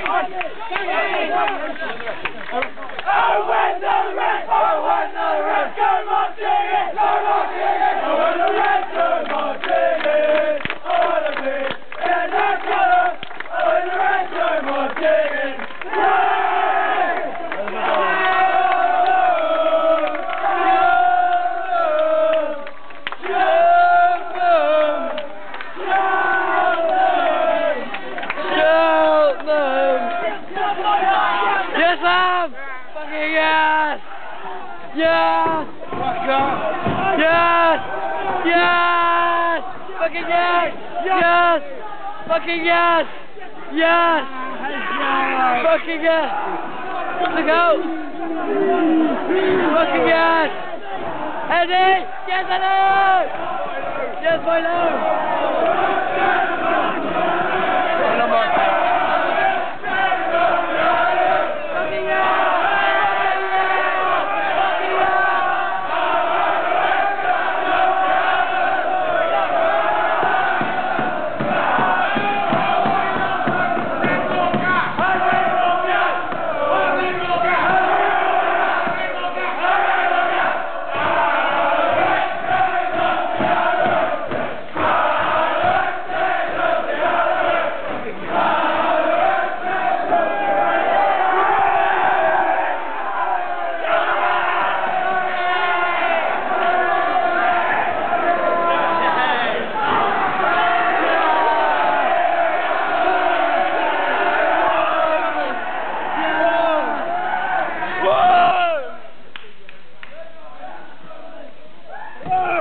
Hadi. Hadi. Yes, Sam! Fucking yes! Yes! Yes! Yes! Fucking yes! Yes! Fucking yes! Yes! Fucking yes! Look out! Fucking yes! Eddie! Yes, Eddie! Yes, my love!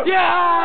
Yeah!